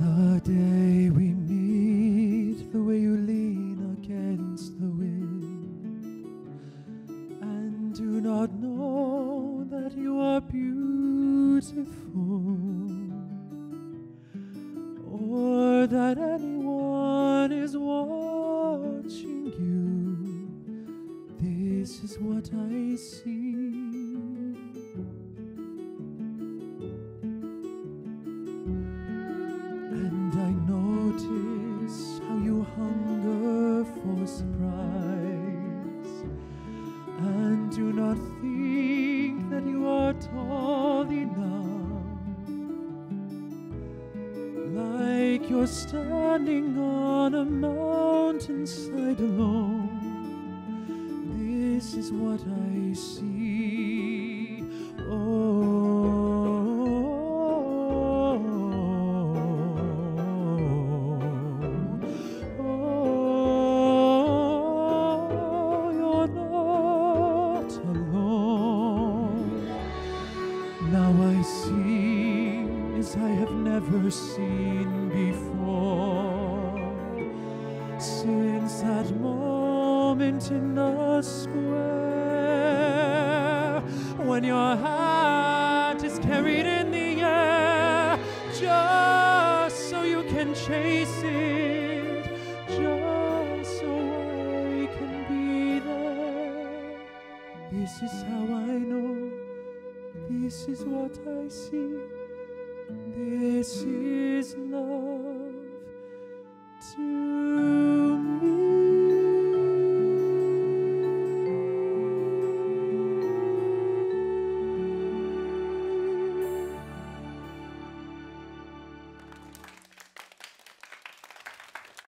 The day we meet, the way you lean against the wind, and do not know that you are beautiful, or that anyone is watching you. This is what I see. Notice how you hunger for surprise and do not think that you are tall enough. Like you're standing on a mountainside alone. This is what I see. Oh, as I have never seen before. Since that moment in the square, when your hat is carried in the air, just so you can chase it, just so I can be there. This is how I know. This is what I see. This is love